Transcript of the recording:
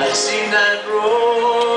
I've seen that road.